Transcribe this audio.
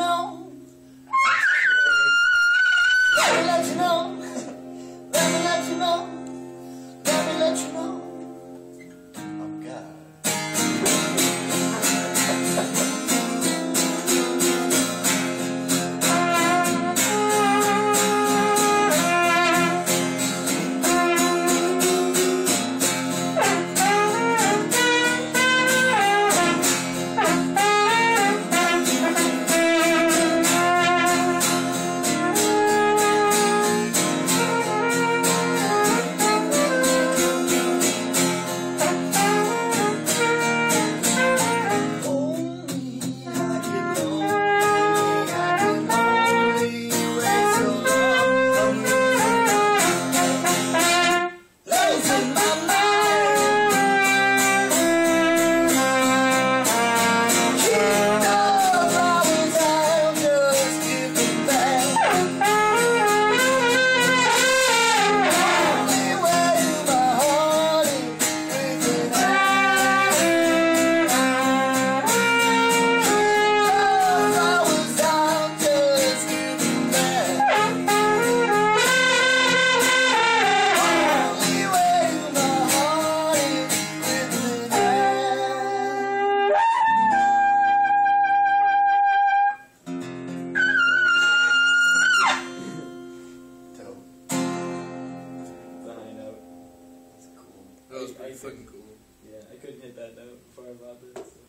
know I couldn't, fucking cool. Yeah, I couldn't hit that note before I bought this.